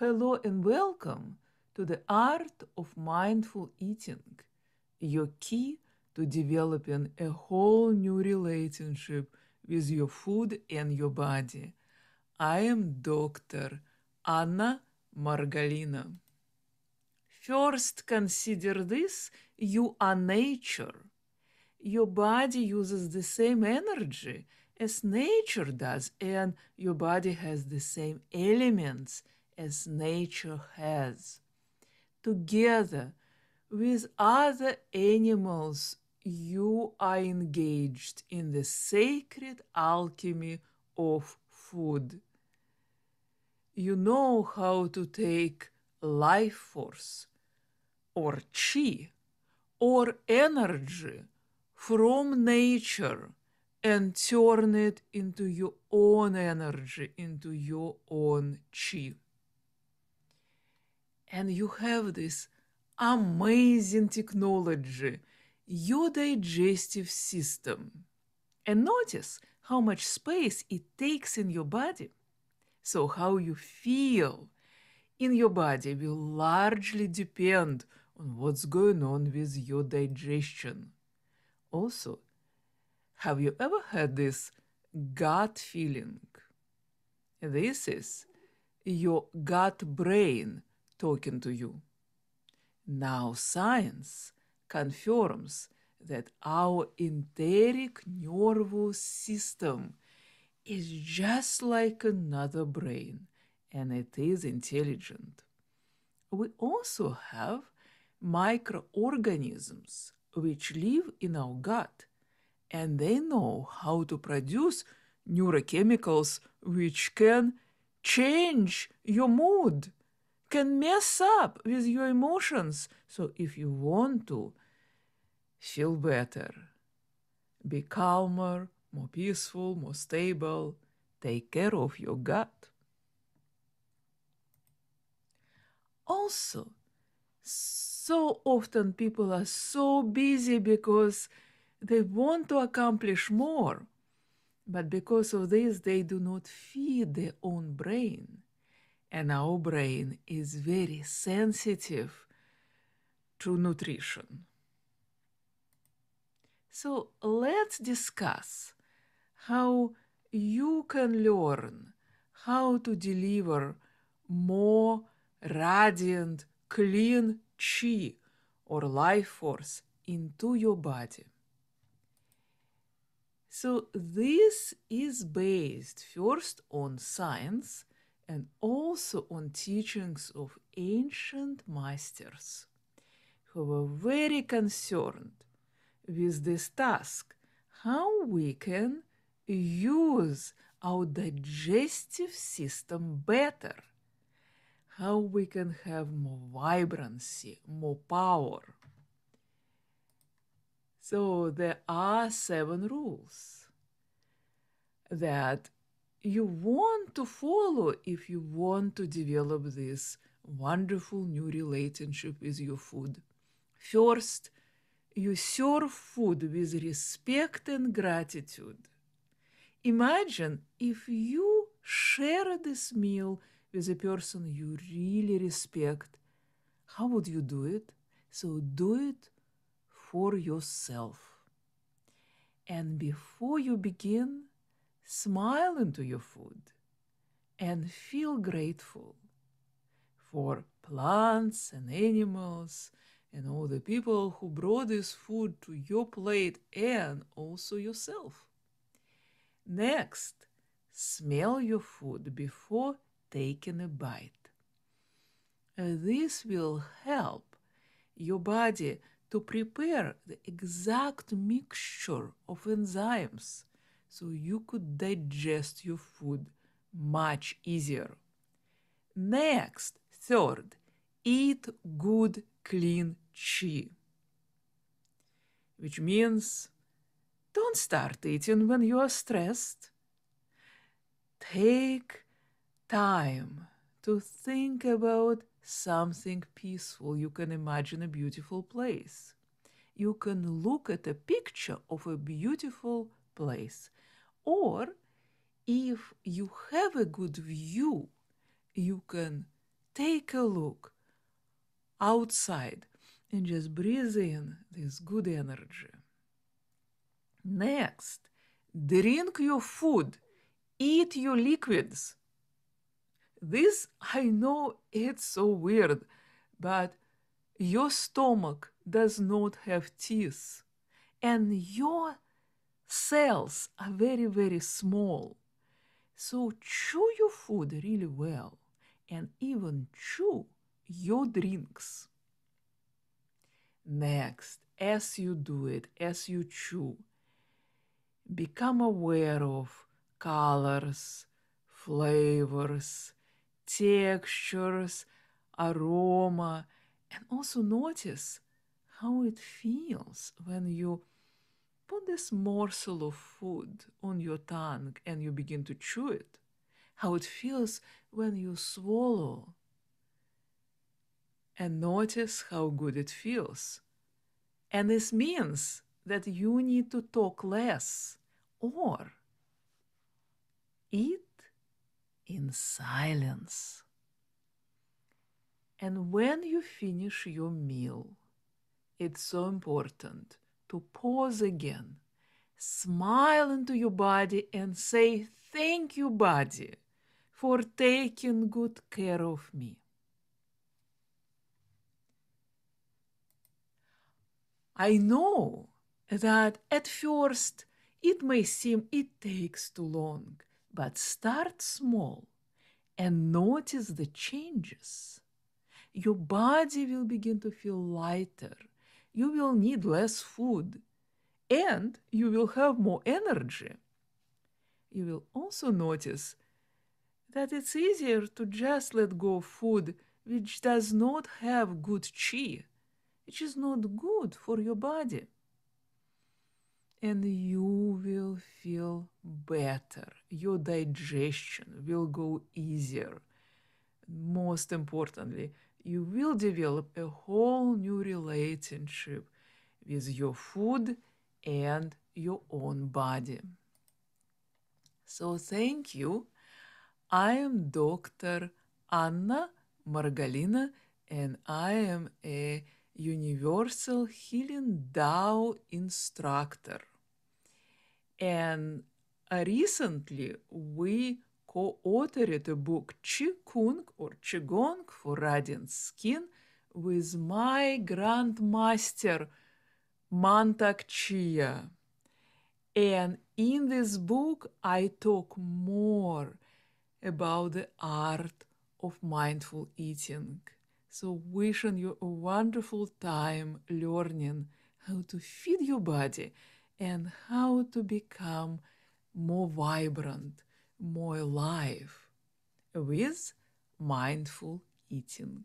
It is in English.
Hello and welcome to the art of mindful eating, your key to developing a whole new relationship with your food and your body. I am Dr. Anna Margolina. First, consider this you are nature. Your body uses the same energy as nature does, and your body has the same elements as nature has. Together with other animals, you are engaged in the sacred alchemy of food. You know how to take life force or chi or energy from nature and turn it into your own energy, into your own chi. And you have this amazing technology, your digestive system. And notice how much space it takes in your body. So, how you feel in your body will largely depend on what's going on with your digestion. Also, have you ever had this gut feeling? This is your gut brain talking to you. Now, science confirms that our enteric nervous system is just like another brain and it is intelligent. We also have microorganisms which live in our gut and they know how to produce neurochemicals which can change your mood, can mess up with your emotions. So, if you want to feel better, be calmer, more peaceful, more stable, take care of your gut. Also, so often people are so busy because they want to accomplish more, but because of this, they do not feed their own brain. And our brain is very sensitive to nutrition. So let's discuss how you can learn how to deliver more radiant, clean chi or life force into your body. So, this is based first on science and also on teachings of ancient masters who were very concerned with this task how we can use our digestive system better, how we can have more vibrancy, more power. So, there are seven rules that you want to follow if you want to develop this wonderful new relationship with your food. First, you serve food with respect and gratitude. Imagine if you share this meal with a person you really respect, how would you do it? So do it for yourself. And before you begin, smile into your food and feel grateful for plants and animals and all the people who brought this food to your plate and also yourself. Next, smell your food before taking a bite. Uh, this will help your body to prepare the exact mixture of enzymes so you could digest your food much easier. Next, third, eat good, clean chi, which means don't start eating when you are stressed. Take time to think about something peaceful. You can imagine a beautiful place. You can look at a picture of a beautiful place. Or if you have a good view, you can take a look outside and just breathe in this good energy. Next, drink your food, eat your liquids. This, I know it's so weird, but your stomach does not have teeth, and your cells are very, very small. So chew your food really well and even chew your drinks. Next, as you do it, as you chew, become aware of colors, flavors, textures, aroma, and also notice how it feels when you put this morsel of food on your tongue and you begin to chew it. How it feels when you swallow. And notice how good it feels. And this means that you need to talk less or eat in silence. And when you finish your meal, it's so important to pause again, smile into your body, and say, Thank you, body, for taking good care of me. I know that at first it may seem it takes too long, but start small and notice the changes. Your body will begin to feel lighter. You will need less food and you will have more energy. You will also notice that it's easier to just let go of food which does not have good chi, which is not good for your body and you will feel better. Your digestion will go easier. Most importantly, you will develop a whole new relationship with your food and your own body. So, thank you. I am Dr. Anna Margolina, and I am a Universal Healing Tao instructor. And uh, recently, we co-authored a book Qi Kung or Qigong for Radiant Skin with my grandmaster Mantak Chia. And in this book, I talk more about the art of mindful eating. So, wishing you a wonderful time learning how to feed your body and how to become more vibrant, more life with mindful eating.